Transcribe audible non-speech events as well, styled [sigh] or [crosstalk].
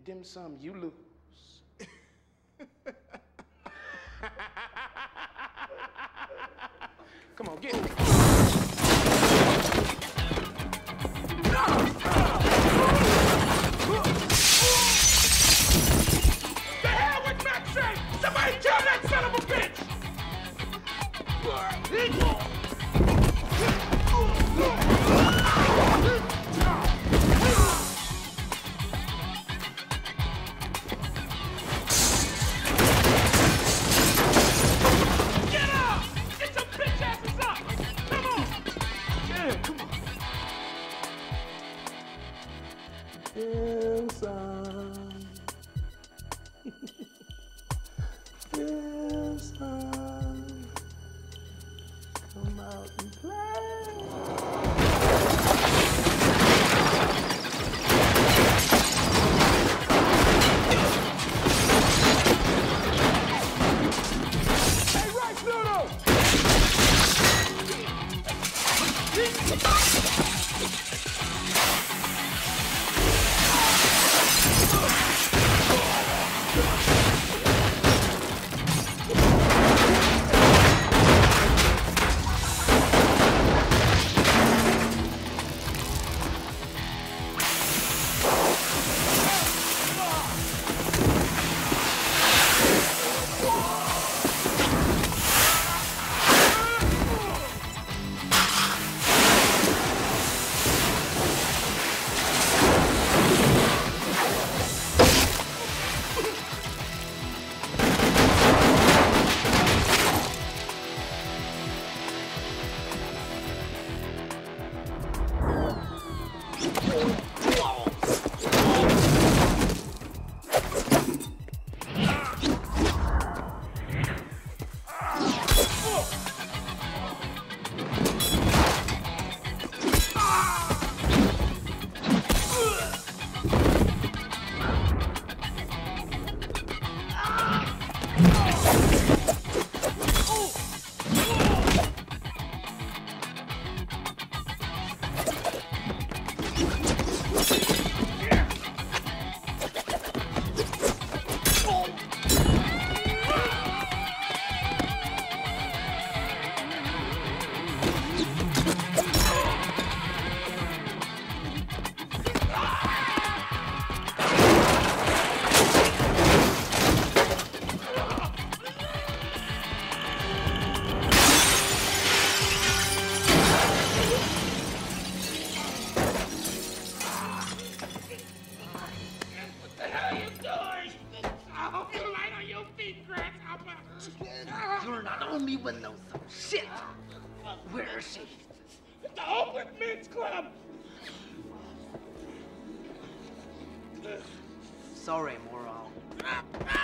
and dim sum, you lose. [laughs] Come on, get it. Dim sum. Come out and play. Hey, Rice Noodle! Only one knows some shit. Where is she? At The Open Men's Club. Sorry, moron. Ah!